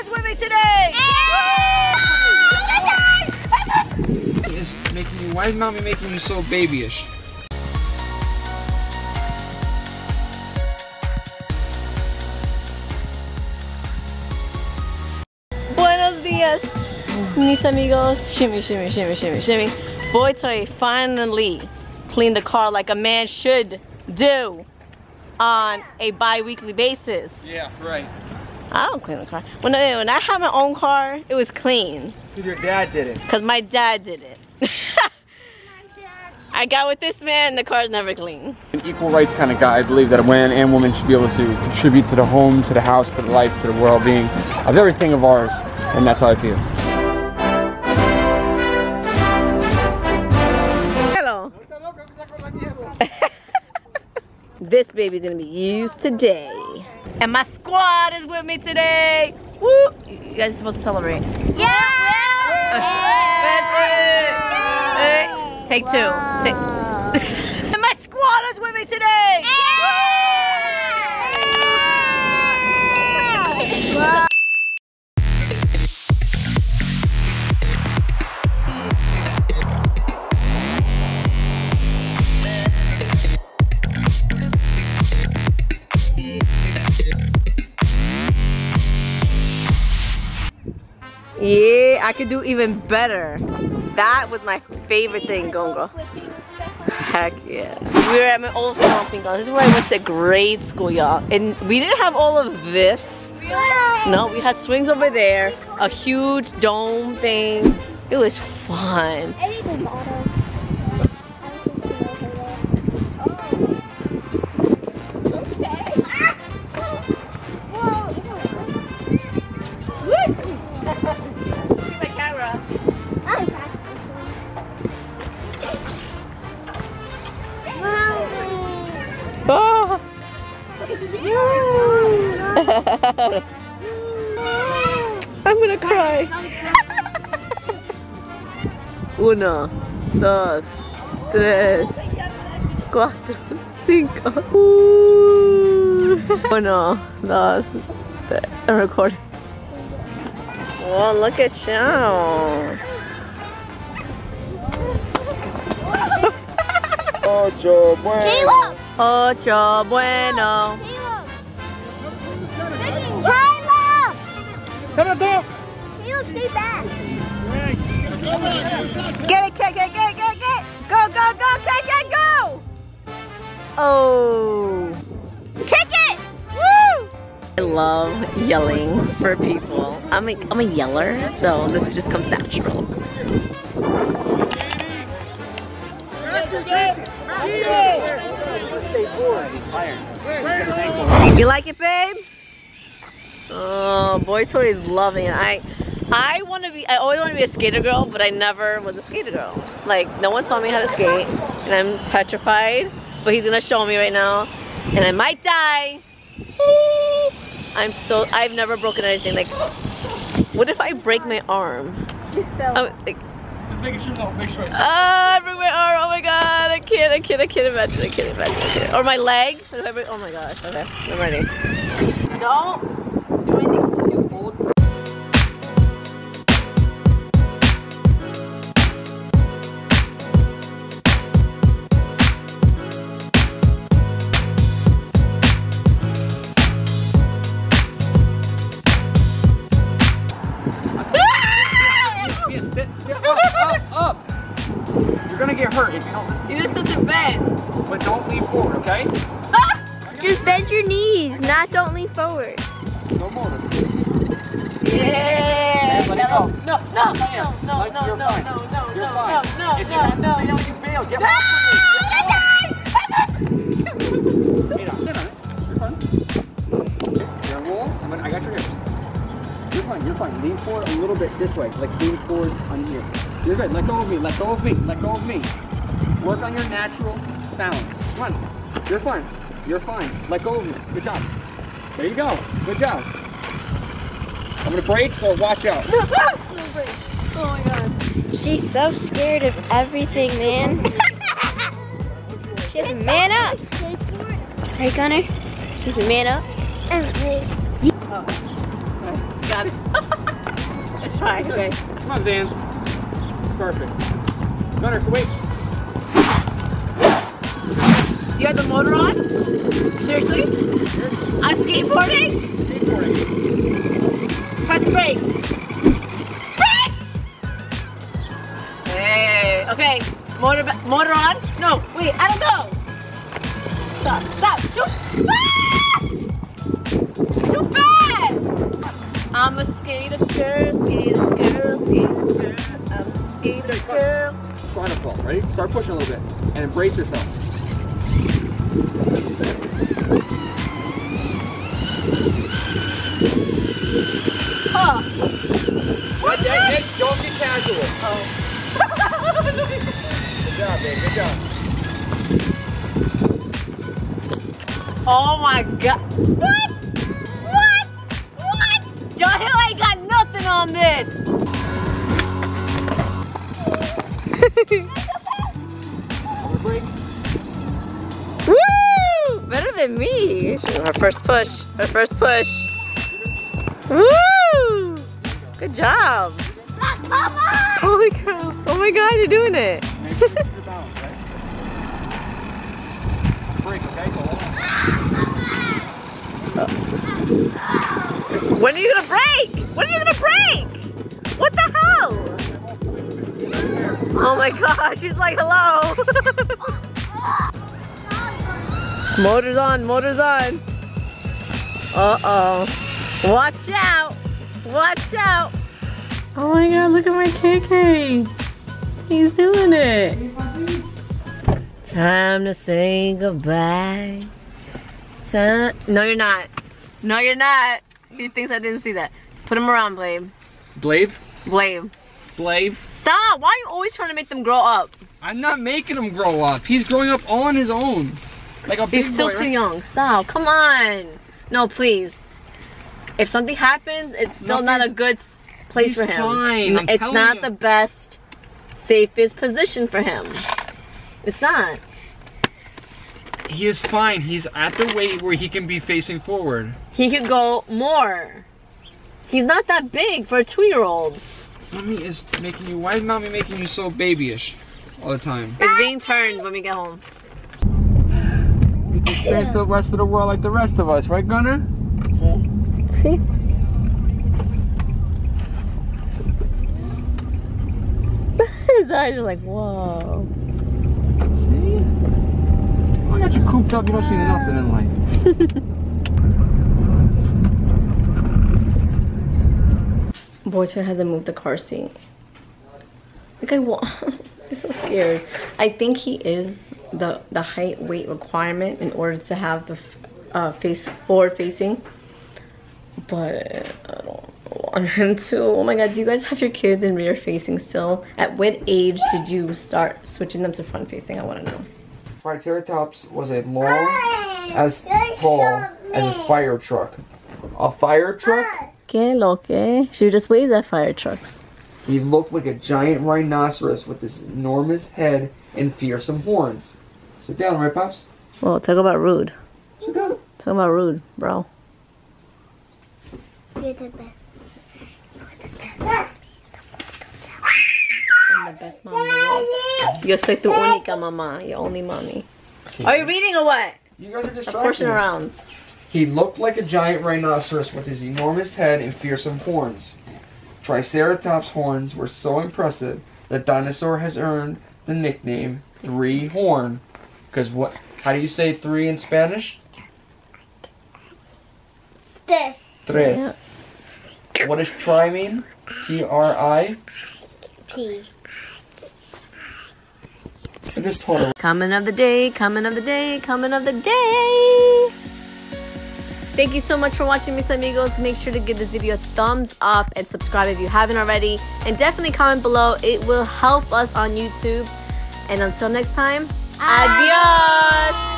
is with me today. Is making you, why is mommy making you so babyish? Buenos dias, mis amigos. Shimmy, shimmy, shimmy, shimmy, shimmy. Boy Toy finally cleaned the car like a man should do on a bi-weekly basis. Yeah, right. I don't clean the car. When I, when I had my own car, it was clean. Your dad did it. Because my dad did it. I got with this man, the car's never clean. An equal rights kind of guy. I believe that a man and woman should be able to contribute to the home, to the house, to the life, to the well-being of everything of ours. And that's how I feel. Hello. this baby's gonna be used today. And my squad is with me today. Woo! You guys are supposed to celebrate. Yeah! Take two. Take. and my squad is with me today. Yeah, I could do even better. That was my favorite thing, Gongo. Heck yeah. We were at my old stomping ground. This is where I went to grade school, y'all. And we didn't have all of this. No, we had swings over there, a huge dome thing. It was fun. I'm gonna cry. Uno, dos, tres, cuatro, cinco. Uno, dos, tres. I'm recording. Oh, look at you. Ocho, bueno. Ocho bueno. Get it, get, get, get, get, get. Go, go, go, get, get, go. Oh. Kick it. Woo. I love yelling for people. I'm a, I'm a yeller, so this just comes natural. You like it, babe? Oh, boy toy is loving it. I I want to be, I always want to be a skater girl, but I never was a skater girl. Like, no one taught me how to skate, and I'm petrified, but he's gonna show me right now, and I might die. I'm so, I've never broken anything. Like, what if I break my arm? I'm, like, Just making sure, no, make sure I Ah, I broke my arm. Oh my god, I can't, I can't, I can't imagine, I can't imagine. I can't. Or my leg. What if I break? Oh my gosh, okay, I'm ready. Don't knees, not don't lean forward. No more. Yeah. Let it go. No, no, no, Yeah. no, Like, no, you're no, fine. no, no, You're no, fine. no, no, If you no, have to no. fail, you fail. Get back from me. Get back. Sit on it. Sit on it. You're fine. Okay, You're roll. I'm gonna, I got your hips. You're fine. You're fine. Lean forward a little bit this way. Like lean forward on here. You're good. Let go of me. Let go of me. Let go of me. Work on your natural balance. Come on. You're fine. You're fine. Let go of me. Good job. There you go. Good job. I'm gonna break, so watch out. Oh my god. She's so scared of everything, man. she has to man up. Right, Gunner? She's a man up. Got got it. Let's try. Okay. Come on, Vans. Perfect. Gunner, wait. You have the motor on? Seriously? I'm skateboarding? Skateboarding. Press the brake. Brake! Hey, okay. Motor, motor on? No, wait, I don't know. Stop, stop. Too, ah! Too fast. I'm a skater girl, skater girl, skater girl. I'm a skater girl. Trying to fall. Ready? Start pushing a little bit. And embrace yourself. Oh. Hey, hey, hey, don't get casual. Oh. Good job, babe. Good job. Oh my god. What? What? What? John Hill ain't got nothing on this. Break. Than me. Her first push. Her first push. Woo! Good job. Holy crap. Oh my god, you're doing it. Make sure you keep your balance, right? Break, okay? So hold on. When are you gonna break? When are you gonna break? What the hell? Oh my gosh, she's like, hello. motor's on, motor's on. Uh-oh. Watch out. Watch out. Oh my god, look at my KK. He's doing it. Time to say goodbye. Time. No, you're not. No, you're not. He thinks I didn't see that. Put him around, Blade. Blade? Blade. Blade? Stop! Why are you always trying to make them grow up? I'm not making him grow up. He's growing up all on his own. Like a He's still boy, too right? young. Stop. Come on. No, please. If something happens, it's still not a good place for him. fine, I'm it's not you. the best, safest position for him. It's not. He is fine. He's at the weight where he can be facing forward. He could go more. He's not that big for a two-year-old. Mommy is making you. Why is mommy making you so babyish all the time? It's being turned when we get home. Experience the rest of the world like the rest of us, right, Gunner? See? See? His eyes are like, whoa. See? I got you cooped up. You don't see nothing in life. Boytoy hasn't moved the car seat. Like I want. I'm so scared. I think he is the the height weight requirement in order to have the uh, face forward facing. But I don't want him to. Oh my god, do you guys have your kids in rear facing still? At what age did you start switching them to front facing? I want to know. Triceratops was as long as tall as a fire truck. A fire truck? Que lo que? Should just wave at fire trucks. He looked like a giant rhinoceros with this enormous head and fearsome horns. Sit down, right, Pops? Well, talk about rude. Sit down. Talk about rude, bro. You're the best. I'm the best mom in the world. Yo soy tu única mamá. Your only mommy. Are you reading or what? You guys are A distracting. portion around. He looked like a giant rhinoceros with his enormous head and fearsome horns. Triceratops' horns were so impressive that dinosaur has earned the nickname Three Horn. Because what? How do you say three in Spanish? This. Tres. Yes. What does tri mean? T R I. P. I just told her. Coming of the day, coming of the day, coming of the day. Thank you so much for watching, mis amigos. Make sure to give this video a thumbs up and subscribe if you haven't already. And definitely comment below. It will help us on YouTube. And until next time, Adiós.